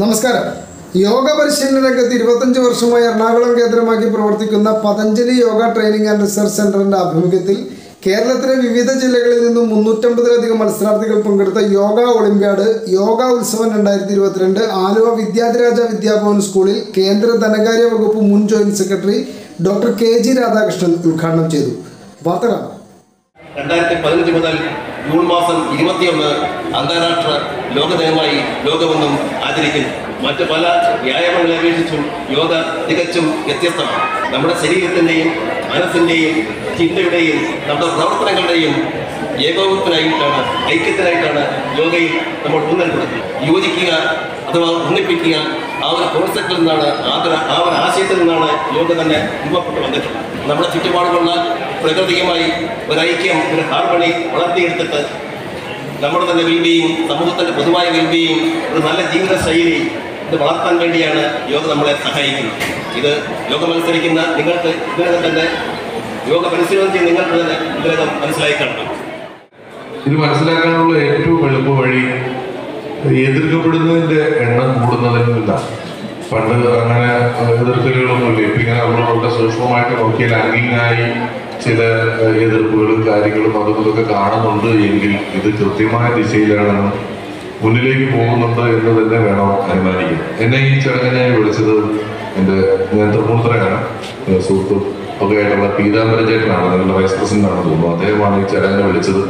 നമസ്കാരം. യോഗ പരിശീലന രംഗത്ത് ഇരുപത്തഞ്ച് വർഷമായി എറണാകുളം കേന്ദ്രമാക്കി പ്രവർത്തിക്കുന്ന Patanjali yoga training and research സെന്ററിന്റെ ആഭിമുഖ്യത്തിൽ കേരളത്തിലെ വിവിധ ജില്ലകളിൽ നിന്നും മുന്നൂറ്റമ്പതിലധികം മത്സരാർത്ഥികൾ പങ്കെടുത്ത യോഗ ഒളിമ്പ്യാഡ് യോഗ ഉത്സവം രണ്ടായിരത്തി ഇരുപത്തിരണ്ട് ആലുവ വിദ്യാധിരാജ വിദ്യാഭവൻ സ്കൂളിൽ കേന്ദ്ര ധനകാര്യ വകുപ്പ് മുൻ joint secretary doctor K G Radhakrishnan ഉദ്ഘാടനം ചെയ്തു. വാർത്തകളാണ്. രണ്ടായിരത്തി പതിനഞ്ച് മുതൽ ജൂൺ മാസം ഇരുപത്തിയൊന്ന് അന്താരാഷ്ട്ര ലോകദിനമായി ലോകമെന്നും ആചരിക്കുന്നു. മറ്റ് പല വ്യായാമങ്ങളെ അപേക്ഷിച്ചും യോഗ തികച്ചും വ്യത്യസ്തമാണ്. നമ്മുടെ ശരീരത്തിന്റെയും മനസ്സിന്റെയും ചിന്തയുടെയും നമ്മുടെ പ്രവർത്തനങ്ങളുടെയും ഏകോപത്തിനായിട്ടാണ് ഐക്യത്തിനായിട്ടാണ് യോഗയിൽ നമ്മൾ ഊന്നൽ കൊടുക്കുന്നത്. യോജിക്കുക അഥവാ ഒന്നിപ്പിക്കുക ആ ഒരു കോൺസെപ്റ്റിൽ നിന്നാണ് ആ ഒരു- ആ ഒരു ആശയത്തിൽ നിന്നാണ് യോഗ തന്നെ രൂപപ്പെട്ട് വന്നിട്ടുള്ളത്. നമ്മുടെ ചുറ്റുപാടുമുള്ള പ്രകൃതിയുമായി ഒരു ഐക്യം ഒരു ഹാർമണി വളർത്തിയെടുത്തിട്ട് നമ്മുടെ തന്നെ വെൽബീയിങ് സമൂഹത്തിന്റെ പൊതുവായ വെൽബീയിങ് ഒരു നല്ല ജീവിത ശൈലി ഇത് വളർത്താൻ വേണ്ടിയാണ് യോഗ നമ്മളെ സഹായിക്കുന്നത്. ഇത് യോഗ മത്സരിക്കുന്ന നിങ്ങൾക്ക് ഇതിനകം തന്നെ യോഗ പരിശീലനം ചെയ്ത് നിങ്ങൾക്ക് തന്നെ ഇതിനകം മനസ്സിലായി കാണണം ഇത് മനസ്സിലാക്കാനുള്ള ഏറ്റവും എളുപ്പ വഴി എതിർക്കപ്പെടുന്നതിന്റെ എണ്ണം കൂടുന്നതിനില്ല പണ്ട് അങ്ങനെ എതിർക്കലുകളൊന്നുമില്ല ഇപ്പൊ ഇങ്ങനെ അവരോടൊക്കെ സൂക്ഷ്മമായിട്ട് നോക്കിയാൽ അങ്ങിങ്ങായി ചില എതിർപ്പുകളും കാര്യങ്ങളും അതും ഇതൊക്കെ കാണുന്നുണ്ട് എങ്കിൽ ഇത് കൃത്യമായ ദിശയിലാണ് മുന്നിലേക്ക് പോകുന്നുണ്ട് എന്ന് തന്നെ വേണം അനുമാനിക്കാൻ. എന്നെ ഈ ചടങ്ങിനെ വിളിച്ചത് എന്റെ ഞാൻ തൃപ്പൂണിത്തറയാണ് സുഹൃത്തും ഒക്കെ ആയിട്ടുള്ള പീതാംബര ചേട്ടനാണ്. നിങ്ങളുടെ വൈസ് പ്രസിഡന്റ് ആണെന്ന് തോന്നുന്നു. അദ്ദേഹമാണ് ഈ ചടങ്ങിനെ വിളിച്ചത്.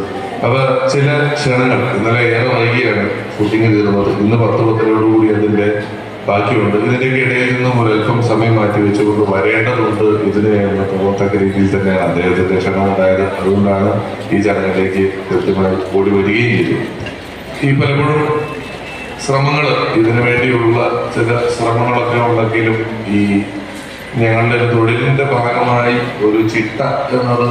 അപ്പൊ ചില ക്ഷണങ്ങൾ ഇന്നലെ ഏറെ വൈകിയാണ് ഷൂട്ടിംഗ് തീർന്നത്. ഇന്ന് പത്ത് പത്തരയോടുകൂടി അതിന്റെ ബാക്കിയുണ്ട്. ഇതിന്റെയൊക്കെ ഇടയിൽ നിന്നും ഒരല്പം സമയം മാറ്റി വെച്ചുകൊണ്ട് വരേണ്ടതുണ്ട്. ഇതിനെ എന്ന് തോന്നത്തക്ക രീതിയിൽ തന്നെയാണ് അദ്ദേഹത്തിന്റെ ക്ഷണം ഉണ്ടായത് അതുകൊണ്ടാണ് ഈ ചടങ്ങിലേക്ക് കൃത്യമായി ഓടി വരികയും ചെയ്തത്. ഈ പലപ്പോഴും ശ്രമങ്ങൾ ഇതിനു വേണ്ടിയുള്ള ചില ശ്രമങ്ങളൊക്കെ ഉണ്ടെങ്കിലും ഈ ഞങ്ങളുടെ തൊഴിലിന്റെ ഭാഗമായി ഒരു ചിട്ട എന്നത്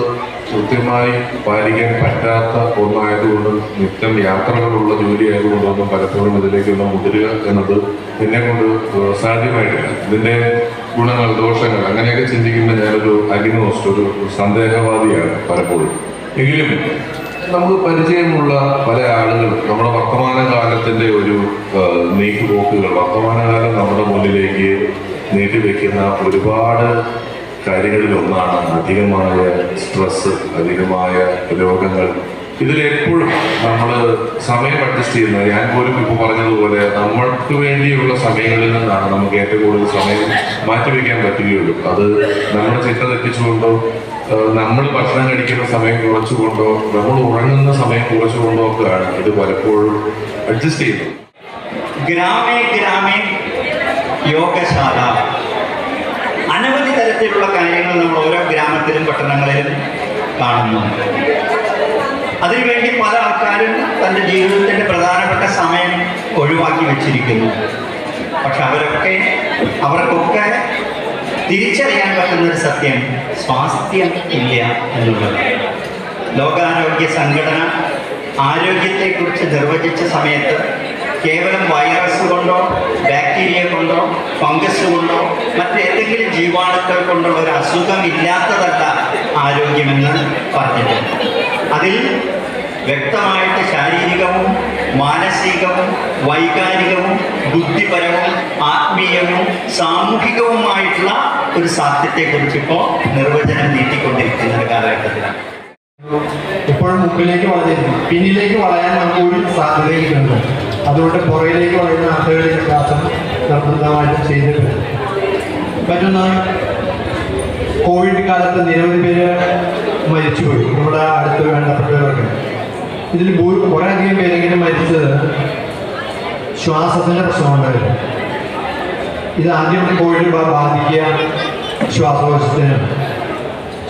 കൃത്യമായി പാലിക്കാൻ പറ്റാത്ത ഒന്നായതുകൊണ്ട് നിത്യം യാത്രകളുള്ള ജോലി ആയതുകൊണ്ടൊന്നും പലപ്പോഴും ഇതിലേക്കൊന്ന് മുതിരുക എന്നത് എന്നെ കൊണ്ട് സാധ്യമായിട്ടില്ല. ഇതിന്റെ ഗുണങ്ങൾ ദോഷങ്ങൾ അങ്ങനെയൊക്കെ ചിന്തിക്കുമ്പോൾ ഞാനൊരു അഗ്നോസ്റ്റ് ഒരു സന്ദേഹവാദിയാണ് പലപ്പോഴും. എങ്കിലും നമുക്ക് പരിചയമുള്ള പല ആളുകളും നമ്മുടെ വർത്തമാന കാലത്തിന്റെ ഒരു നീക്കുപോക്കുകൾ വർത്തമാനകാലം നമ്മുടെ മുന്നിലേക്ക് നീട്ടിവെക്കുന്ന ഒരുപാട് കാര്യങ്ങളിൽ ഒന്നാണ് അധികമായ സ്ട്രെസ് അധികമായ രോഗങ്ങൾ. ഇതിലെപ്പോഴും നമ്മൾ സമയം അഡ്ജസ്റ്റ് ചെയ്യുന്നത്. ഞാൻ പോലും ഇപ്പോൾ പറഞ്ഞതുപോലെ നമ്മൾക്ക് വേണ്ടിയുള്ള സമയങ്ങളിൽ നിന്നാണ് നമുക്ക് ഏറ്റവും കൂടുതൽ സമയം മാറ്റിവെക്കാൻ പറ്റുകയുള്ളൂ. അത് നമ്മുടെ ചിട്ട തെറ്റിച്ചുകൊണ്ടോ നമ്മൾ ഭക്ഷണം കഴിക്കുന്ന സമയം കുറച്ചുകൊണ്ടോ നമ്മൾ ഉറങ്ങുന്ന സമയം കുറച്ചുകൊണ്ടോ ഒക്കെയാണ് ഇത് പലപ്പോഴും അഡ്ജസ്റ്റ് ചെയ്യുന്നത്. ഗ്രാമേ ഗ്രാമേ യോഗശാല. അനവധി തരത്തിലുള്ള കാര്യങ്ങൾ നമ്മൾ ഓരോ ഗ്രാമത്തിലും പട്ടണങ്ങളിലും കാണുന്നു. അതിനുവേണ്ടി പല ആൾക്കാരും തന്റെ ജീവിതത്തിന്റെ പ്രധാനപ്പെട്ട സമയം ഒഴിവാക്കി വെച്ചിരിക്കുന്നു. പക്ഷെ അവരൊക്കെ അവർക്കൊക്കെ തിരിച്ചറിയാൻ പറ്റുന്ന ഒരു സത്യം സ്വാസ്ഥ്യം ഇല്ല എന്നുള്ളത്. ലോകാരോഗ്യ സംഘടന ആരോഗ്യത്തെക്കുറിച്ച് നിർവചിച്ച സമയത്ത് കേവലം വൈറസ് കൊണ്ടോ ഫംഗസ് കൊണ്ടോ മറ്റേതെങ്കിലും ജീവാണുക്കൾ കൊണ്ടുള്ള ഒരു അസുഖമില്ലാത്തതല്ല ആരോഗ്യമെന്ന് പറഞ്ഞിട്ടുണ്ട്. അതിൽ വ്യക്തമായിട്ട് ശാരീരികവും മാനസികവും വൈകാരികവും ബുദ്ധിപരവും ആത്മീയവും സാമൂഹികവുമായിട്ടുള്ള ഒരു സാധ്യത്തെക്കുറിച്ച് ഇപ്പോൾ നിർവചനം നീട്ടിക്കൊണ്ടിരിക്കുന്ന ഒരു കാലഘട്ടത്തിലാണ്. എപ്പോഴും മുമ്പിലേക്ക് വളരെ പിന്നിലേക്ക് വളരാൻ നമുക്ക് ഒരു സാധ്യതയിലുണ്ട് അതുകൊണ്ട് പുറയിലേക്ക് വരുന്ന ആളുകളുടെ അഭ്യാസം നിർബന്ധമായിട്ടും ചെയ്തിട്ടുണ്ട്. മറ്റൊന്ന് കോവിഡ് കാലത്ത് നിരവധി പേര് മരിച്ചുപോയി. നമ്മുടെ അടുത്ത് വേണ്ടപ്പെട്ടവരൊക്കെ. ഇതിൽ കുറേയധികം പേരെങ്കിലും മരിച്ചത് ശ്വാസത്തിന്റെ പ്രശ്നമുണ്ടായിരുന്നു. ഇത് ആദ്യം കോവിഡ് ബാധിക്കുക ശ്വാസകോശത്തിന്.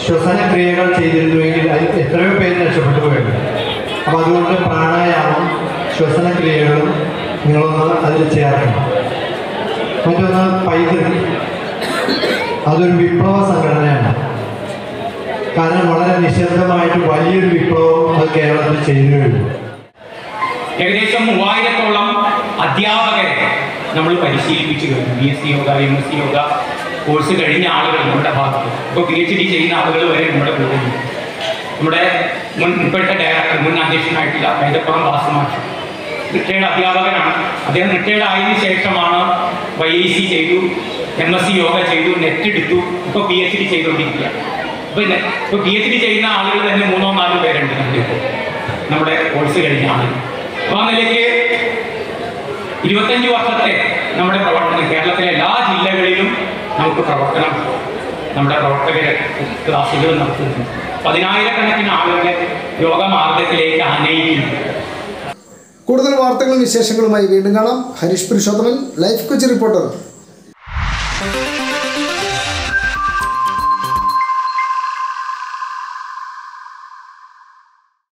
ശ്വസന ക്രിയകൾ ചെയ്തിരുന്നുവെങ്കിൽ എത്രയോ പേര് രക്ഷപ്പെട്ടു ശ്വസന ക്രിയകളും നിങ്ങളൊന്ന് അതിൽ ചേർക്കണം മറ്റൊന്ന് പൈതൃകം. അതൊരു വിപ്ലവ സംഘടനയാണ്. കാരണം വളരെ നിശബ്ദമായിട്ട് വലിയൊരു വിപ്ലവം അത് കേരളത്തിൽ ചെയ്തു കഴിഞ്ഞു. ഏകദേശം മൂവായിരത്തോളം അധ്യാപകരെ നമ്മൾ പരിശീലിപ്പിച്ചു കഴിഞ്ഞു. B S C yoga M S C yoga course കഴിഞ്ഞ ആളുകൾ നമ്മുടെ ഭാഗത്ത്. ഇപ്പോൾ പി എച്ച് ഡി ചെയ്യുന്ന ആളുകൾ വരെ നമ്മുടെ കൂടെ നമ്മുടെ മുൻ ഇപ്പോഴത്തെ ഡയറക്ടർ മുൻ അധ്യക്ഷനായിട്ടുള്ള വൈദപ്പുറം വാസുമാഷ് റിട്ടയർഡ് അധ്യാപകനാണ്. അദ്ദേഹം റിട്ടയർഡ് ആയതിനു ശേഷമാണ് വൈ ഐ സി ചെയ്തു എം എസ് സി യോഗ ചെയ്തു നെറ്റ് എടുത്തു. ഇപ്പോൾ പി എച്ച് ഡി ചെയ്തുകൊണ്ടിരിക്കുക പിന്നെ ഇപ്പോൾ പി എച്ച് ഡി ചെയ്യുന്ന ആളുകൾ തന്നെ മൂന്നോ നാലോ പേരുണ്ട് നമ്മുടെ നമ്മുടെ കോഴ്സ് കഴിഞ്ഞ ആളുകൾ അപ്പോൾ ആ നിലയ്ക്ക് ഇരുപത്തഞ്ച് വർഷത്തെ നമ്മുടെ പ്രവർത്തനം കേരളത്തിലെ എല്ലാ ജില്ലകളിലും നമുക്ക് പ്രവർത്തനം നമ്മുടെ പ്രവർത്തകരെ ക്ലാസ്സുകൾ നടത്തുന്നു പതിനായിരക്കണക്കിന് ആളുകളെ യോഗ മാർഗത്തിലേക്ക് ആനയിക്കുന്നു കൂടുതൽ വാർത്തകളും വിശേഷങ്ങളുമായി വീണ്ടും കാണാം. Harish Purushothaman life Kochi reporter.